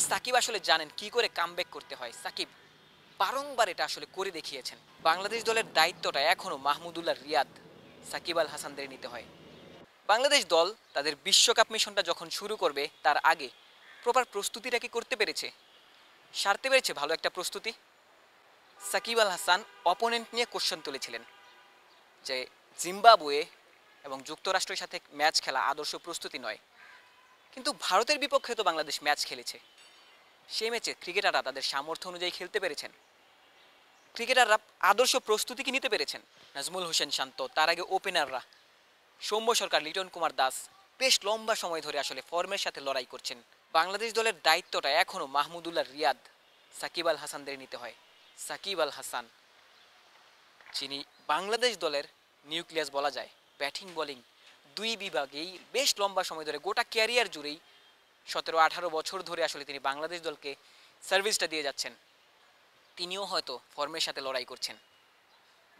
সাকিব আসলে জানেন কি করে কামব্যাক করতে হয়। সাকিব বারংবার এটা আসলে করে দেখিয়েছেন। বাংলাদেশ দলের দায়িত্বটা এখনও মাহমুদুল্লাহ রিয়াদ, সাকিব আল হাসানদের নিতে হয়। বাংলাদেশ দল তাদের বিশ্বকাপ মিশনটা যখন শুরু করবে, তার আগে প্রপার প্রস্তুতিটা কি করতে পেরেছে? সারতে পেরেছে ভালো একটা প্রস্তুতি? সাকিব আল হাসান অপোনেন্ট নিয়ে কোশ্চেন তুলেছিলেন যে জিম্বাবুয়ে এবং যুক্তরাষ্ট্রের সাথে ম্যাচ খেলা আদর্শ প্রস্তুতি নয়। কিন্তু ভারতের বিপক্ষে তো বাংলাদেশ ম্যাচ খেলেছে। সেই ম্যাচে ক্রিকেটাররা তাদের সামর্থ্য অনুযায়ী খেলতে পেরেছেন। ক্রিকেটাররা আদর্শ প্রস্তুতি কি নিতে পেরেছেন। নাজমুল হোসেন শান্ত, তার আগে ওপেনাররা সৌম্য সরকার, লিটন কুমার দাস বেশ লম্বা সময় ধরে আসলে ফর্মের সাথে লড়াই করছেন। বাংলাদেশ দলের দায়িত্বটা এখনও মাহমুদুল্লাহ রিয়াদ, সাকিব আল হাসানদের নিতে হয়। সাকিব আল হাসান, যিনি বাংলাদেশ দলের নিউক্লিয়াস বলা যায়, ব্যাটিং, বোলিং দুই বিভাগেই বেশ লম্বা সময় ধরে গোটা ক্যারিয়ার জুড়েই সতেরো আঠারো বছর ধরে আসলে তিনি বাংলাদেশ দলকে সার্ভিসটা দিয়ে যাচ্ছেন। তিনিও হয়তো ফর্মের সাথে লড়াই করছেন।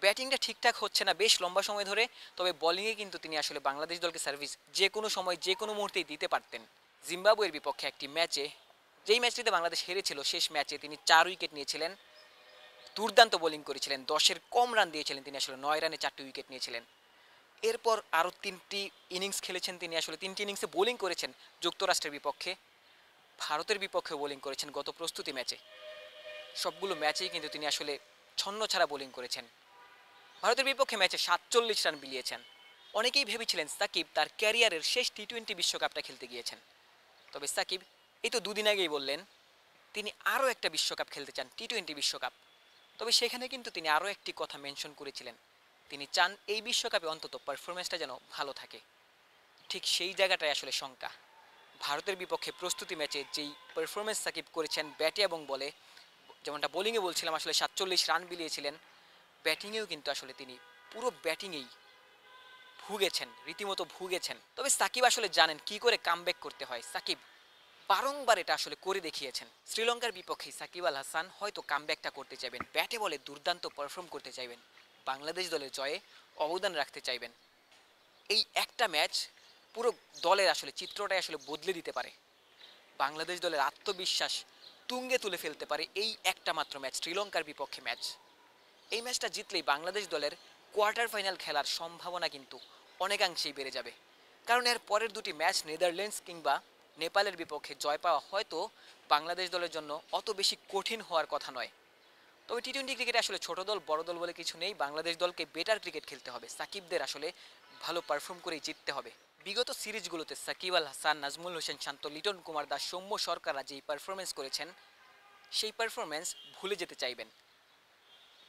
ব্যাটিংটা ঠিকঠাক হচ্ছে না বেশ লম্বা সময় ধরে, তবে বোলিংয়ে কিন্তু তিনি আসলে বাংলাদেশ দলকে সার্ভিস যে কোনো সময়, যে কোনো মুহূর্তেই দিতে পারতেন। জিম্বাবুয়ের বিপক্ষে একটি ম্যাচে যেই ম্যাচটিতে বাংলাদেশ হেরেছিল, শেষ ম্যাচে তিনি চার উইকেট নিয়েছিলেন। দুর্দান্ত বোলিং করেছিলেন, দশের কম রান দিয়েছিলেন তিনি আসলে, নয় রানে চারটি উইকেট নিয়েছিলেন। এরপর আরও তিনটি ইনিংস খেলেছেন তিনি। আসলে তিনটি ইনিংসে বোলিং করেছেন যুক্তরাষ্ট্রের বিপক্ষে। ভারতের বিপক্ষে বোলিং করেছেন গত প্রস্তুতি ম্যাচে। সবগুলো ম্যাচেই কিন্তু তিনি আসলে ছন্ন ছাড়া বোলিং করেছেন। ভারতের বিপক্ষে ম্যাচে সাতচল্লিশ রান বিলিয়েছেন। অনেকেই ভেবেছিলেন সাকিব তার ক্যারিয়ারের শেষ টি টোয়েন্টি বিশ্বকাপটা খেলতে গিয়েছেন। তবে সাকিব, এই তো দুদিন আগেই বললেন, তিনি আরও একটা বিশ্বকাপ খেলতে চান টি টোয়েন্টি বিশ্বকাপ। তবে সেখানে কিন্তু তিনি আরও একটি কথা মেনশন করেছিলেন। তিনি চান এই বিশ্বকাপে অন্তত পারফরমেন্সটা যেন ভালো থাকে। ঠিক সেই জায়গাটাই আসলে শঙ্কা। ভারতের বিপক্ষে প্রস্তুতি ম্যাচে যেই পারফরমেন্স সাকিব করেছেন ব্যাটে এবং বলে, যেমনটা বোলিংয়ে বলছিলাম, আসলে সাতচল্লিশ রান বিলিয়েছিলেন, ব্যাটিংয়েও কিন্তু আসলে তিনি পুরো ব্যাটিংয়েই ভুগেছেন, রীতিমতো ভুগেছেন। তবে সাকিব আসলে জানেন কি করে কামব্যাক করতে হয়। সাকিব বারংবার এটা আসলে করে দেখিয়েছেন। শ্রীলঙ্কার বিপক্ষে সাকিব আল হাসান হয়তো কামব্যাকটা করতে চাইবেন, ব্যাটে বলে দুর্দান্ত পারফর্ম করতে চাইবেন। বাংলাদেশ দলের জয়ে অবদান রাখতে চাইবেন। এই একটা ম্যাচ পুরো দলের আসলে চিত্রটাই আসলে বদলে দিতে পারে। বাংলাদেশ দলের আত্মবিশ্বাস তুঙ্গে তুলে ফেলতে পারে এই একটা মাত্র ম্যাচ, শ্রীলঙ্কার বিপক্ষে ম্যাচ। এই ম্যাচটা জিতলেই বাংলাদেশ দলের কোয়ার্টার ফাইনাল খেলার সম্ভাবনা কিন্তু অনেকাংশেই বেড়ে যাবে। কারণ এর পরের দুটি ম্যাচ নেদারল্যান্ডস কিংবা নেপালের বিপক্ষে জয় পাওয়া হয়তো বাংলাদেশ দলের জন্য অত বেশি কঠিন হওয়ার কথা নয়। তবে টি টোয়েন্টি ক্রিকেটে আসলে ছোট দল, বড় দল বলে কিছু নেই। বাংলাদেশ দলকে বেটার ক্রিকেট খেলতে হবে। সাকিবদের আসলে ভালো পারফর্ম করেই জিততে হবে। বিগত সিরিজগুলোতে সাকিব আল হাসান, নাজমুল হোসেন শান্ত, লিটন কুমার দাস, সৌম্য সরকাররা যেই পারফরমেন্স করেছেন, সেই পারফরমেন্স ভুলে যেতে চাইবেন।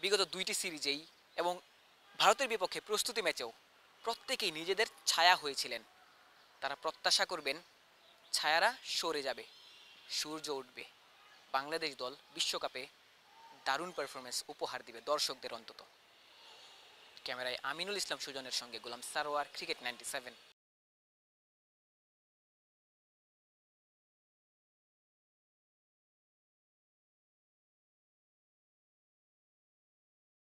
বিগত দুইটি সিরিজেই এবং ভারতের বিপক্ষে প্রস্তুতি ম্যাচেও প্রত্যেকেই নিজেদের ছায়া হয়েছিলেন। তারা প্রত্যাশা করবেন, ছায়ারা সরে যাবে, সূর্য উঠবে। বাংলাদেশ দল বিশ্বকাপে দারুণ পারফরমেন্স উপহার দিবে দর্শকদের অন্তত। ক্যামেরায় আমিনুল ইসলাম সুজনের সঙ্গে Golam Sarwar cricket ninety seven